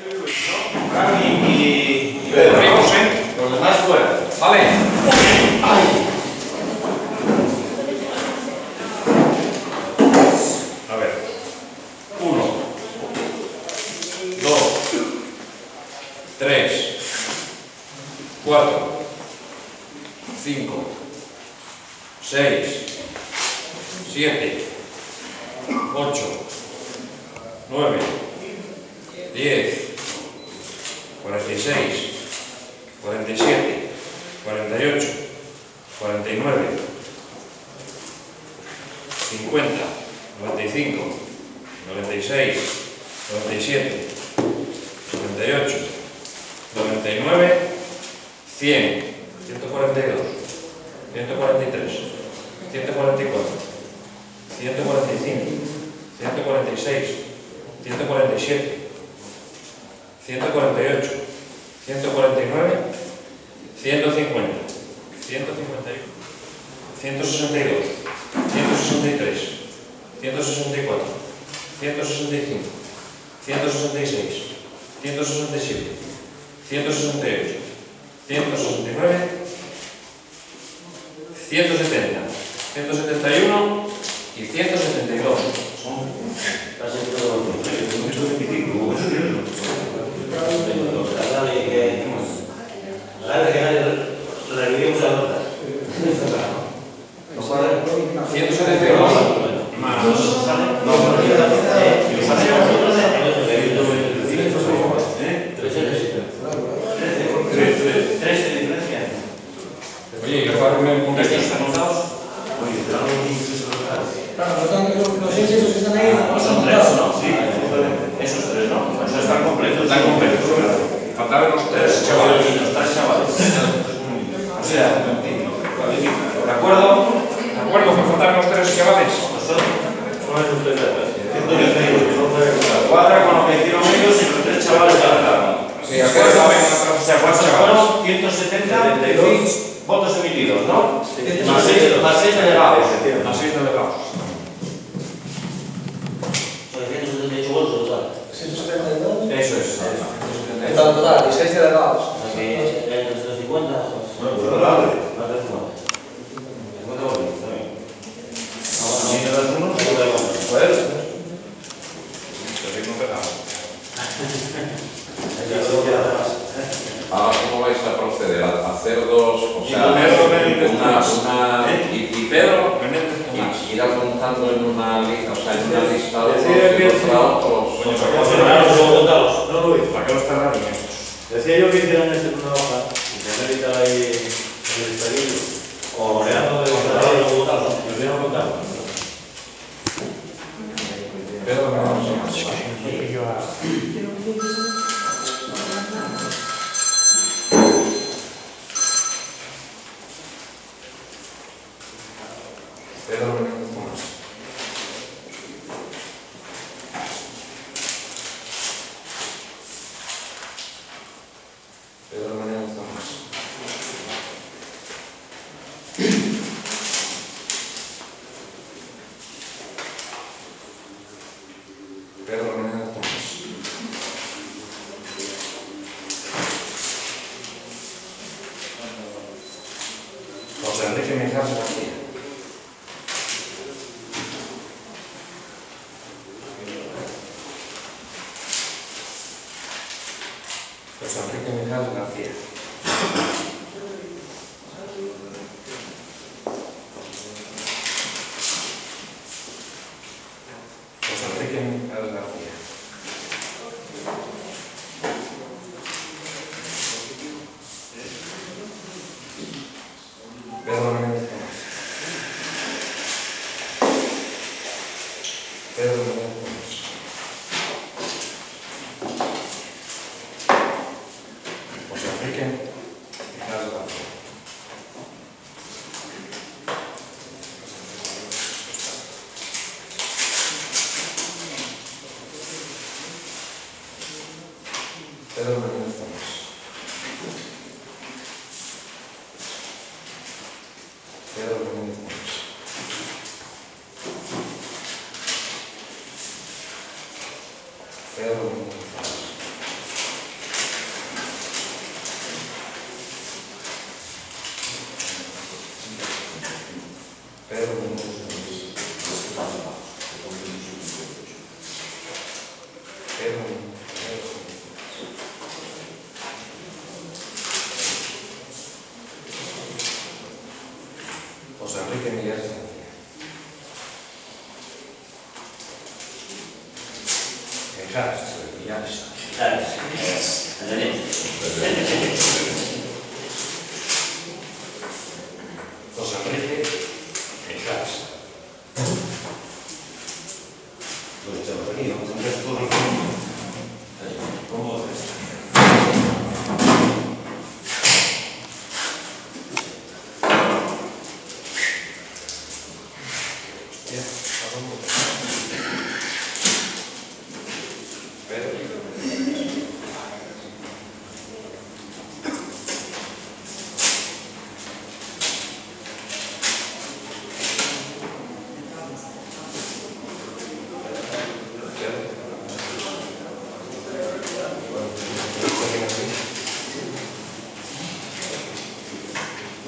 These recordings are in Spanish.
Y, y, y. Los demás fuera. Vale. 46, 47, 48, 49, 50, 95, 96, 97, 98, 99, 100, 142, 143, 144, 145, 146, 147, 148, 149, 150, 151, 162, 163, 164, 165, 166, 167, 168, 169, 170, 171 y 172. Oye, que un, 70 votos emitidos, ¿no? Sí. Más, seis, más seis elevados. Decía yo que hicieran en una hoja, y tener ahí en el estadio, o leando de los trabajadores, lo votaron, lo votaron. Pero no. Invece mi è entrato. Permanente. Permanente. Mozambique y Er Permanente. Pero.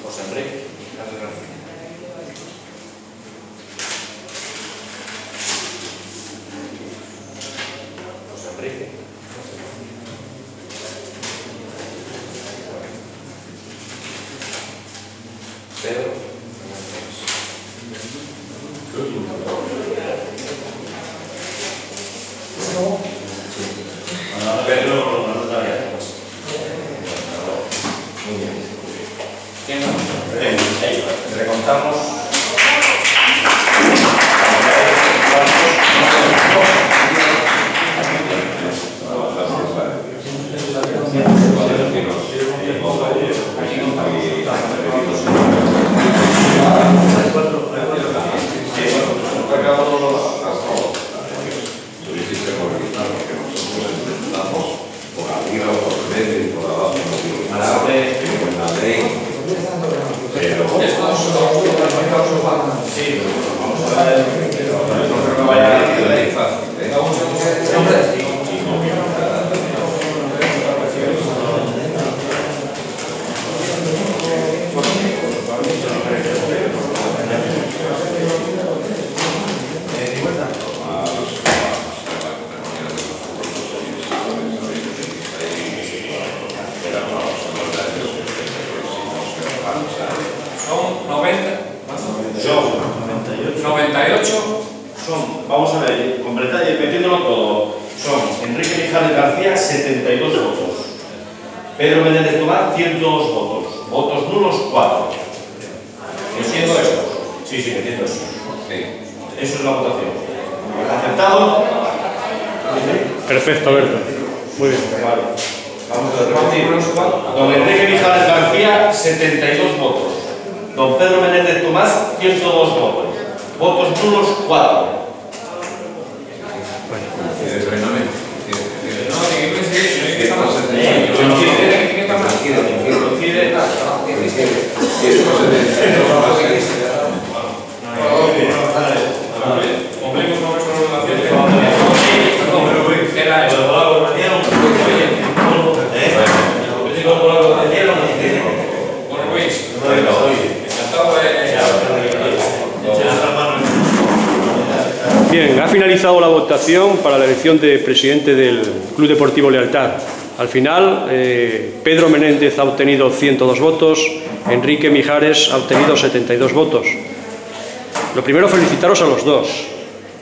José Enrique Mijares García. José Enrique. Pedro Fernández. Pedro, no lo sabía. Muy bien. ¿Quién más? Eh, ahí va. Recontamos. Tú hiciste por quitar lo que nosotros intentamos por arriba o por medio y por abajo, no digo nada, pero en la ley, pero Sí, vamos a ver. No creo que vaya a decir la ahí. ley fácil, ¿eh? Son 90, Son 98. 98, Son, vamos a ver, completar y metiéndolo todo. Son Enrique Mijares García, 72 votos. Pedro Menéndez Tomás, 102 votos. Votos nulos, 4. Entiendo esto. Sí, sí, entiendo eso. Sí. Eso es la votación. ¿Aceptado? Perfecto, Alberto. Muy bien. Vale. Vamos a repetir. Don Enrique Mijares García, 72 votos. Don Pedro Menéndez Tomás, 102 votos. Votos nulos, 4. Tienes plenamente. Tienes- tienes- no, tiene que coincidir, si no hay que estar más. Eh, Coincide, etiqueta más. Coincide, coincide. Coincide. Tienes más de- Cumplimos con nuestra obligación. Era eso. Bueno, Luis, encantado de... Bien, ha finalizado la votación para la elección de presidente del Club Deportivo Lealtad. Al final, eh, Pedro Menéndez ha obtenido 102 votos, Enrique Mijares ha obtenido 72 votos. Lo primero, felicitaros a los dos,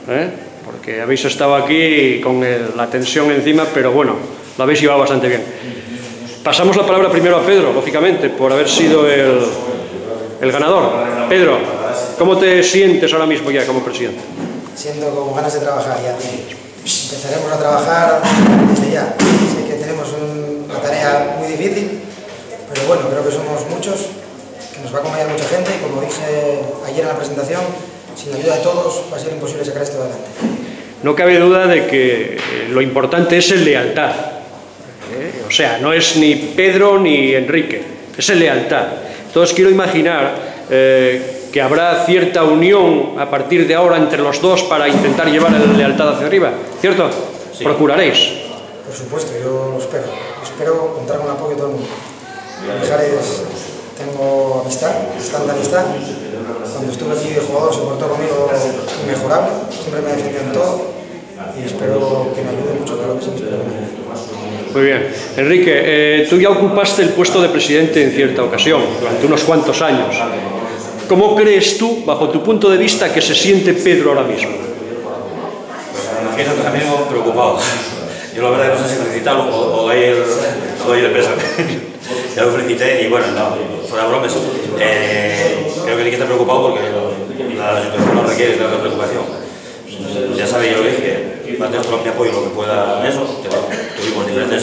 ¿eh? porque habéis estado aquí con el- la tensión encima, pero bueno, lo habéis llevado bastante bien. Pasamos la palabra primero a Pedro, lógicamente, por haber sido el, el ganador. Pedro, ¿cómo te sientes ahora mismo ya como presidente? Siento con ganas de trabajar ya. Empezaremos a trabajar desde ya. Sé que tenemos un- una tarea muy difícil, pero bueno, creo que somos muchos, que nos va a acompañar mucha gente y como dije ayer en la presentación, sin la ayuda de todos va a ser imposible sacar esto adelante. No cabe duda de que lo importante es el lealtad. ¿eh? O sea, no es ni Pedro ni Enrique, es el lealtad. Entonces quiero imaginar eh, que habrá cierta unión a partir de ahora entre los dos para intentar llevar la lealtad hacia arriba, ¿cierto? Sí. Procuraréis. Por supuesto, yo lo espero. Espero contar con el apoyo de todo el mundo. Mijares tengo amistad, bastante amistad. Cuando estuve aquí de jugador se portó conmigo inmejorable, siempre me defendió en todo. y espero que me ayude mucho, sí, espero que me ayude. Muy bien. Enrique, eh, tú ya ocupaste el puesto de presidente en cierta ocasión, durante unos cuantos años. ¿Cómo crees tú, bajo tu punto de vista, que se siente Pedro ahora mismo? Pues me que también preocupado. Yo la verdad no sé si felicitarlo o, o doy el, pésame. ya lo felicité y bueno, no, fuera bromas. Eh, creo que hay que estar preocupado porque la situación no requiere tanta preocupación. Ya sabéis, yo lo dije, va a tener todo mi apoyo lo que pueda en eso. tuvimos diferentes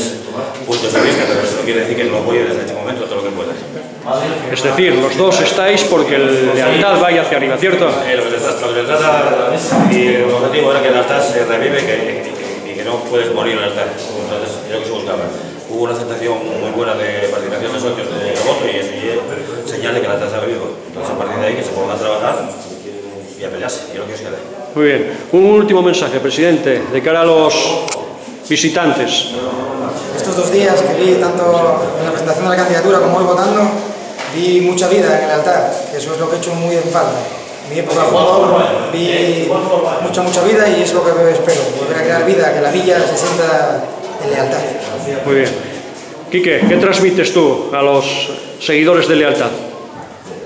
puntos de vista, pero eso no quiere decir que lo apoye desde este momento todo lo que pueda. Es decir, los dos estáis porque el lealtad vaya hacia arriba, ¿cierto? Eh, lo, que trata, y el objetivo era que el altar se revive que, que- y que no puedes morir en el altar. Entonces, es lo que se buscaba. Hubo una aceptación muy buena de participación de socios de voto y eso señal de que el altar se ha revivido. Entonces, a partir de ahí que se pongan a trabajar y a pelearse, y es lo que os queda. Muy bien. Un último mensaje, presidente, de cara a los visitantes. Estos dos días que vi tanto en la presentación de la candidatura como hoy votando, vi mucha vida en el altar, que eso es lo que he hecho muy en falta. En mi época de jugador vi mucha, mucha vida y es lo que espero, volver a crear vida, que la villa se sienta en lealtad. Muy bien. Quique, ¿qué transmites tú a los seguidores de lealtad?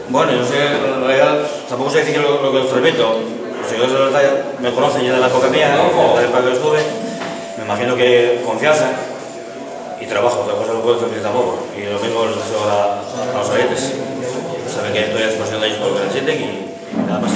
Bueno, yo sé, en realidad, tampoco sé decir lo, lo que os transmito. Seguidores de me conocen ya de la época mía, de la época que estuve. Me imagino que confianza y trabajo, otra cosa no puedo transmitir tampoco. Y lo mismo les deseo a, a los oyentes. Saben que estoy a disposición de ellos por lo que necesiten y, y nada más.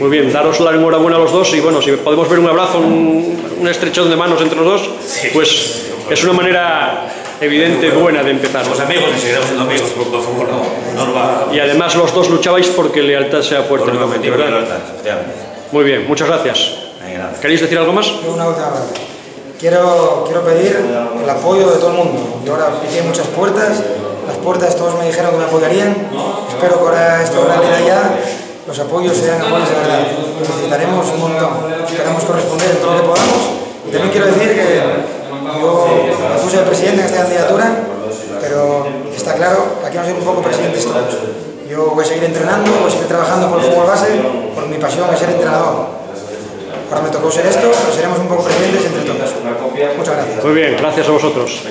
Muy bien, daros la enhorabuena a los dos y bueno, si podemos ver un abrazo, un, un estrechón de manos entre los dos, pues es una manera evidente buena de empezar. Somos amigos y seguiremos siendo amigos, por favor, no, no va Y además los dos luchabais porque lealtad sea fuerte. por el la ¿verdad? efectivamente. Muy bien, muchas gracias. ¿Queréis decir algo más? Yo una última parte. Quiero, quiero pedir el apoyo de todo el mundo. Yo ahora piqué muchas puertas, las puertas todos me dijeron que me apoyarían. Espero que ahora esto realidad ya, los apoyos sean apoyos de verdad. Necesitaremos un montón. Queremos corresponder en todo lo que podamos. Y también quiero decir que yo puse de presidente en esta candidatura, pero está claro que aquí vamos a ser un poco presidentes todos. Yo voy a seguir entrenando, voy a seguir trabajando por el fútbol base, por mi pasión es ser entrenador. Ahora me tocó ser esto, pero seremos un poco presidentes entre todos. Muchas gracias. Muy bien, gracias a vosotros.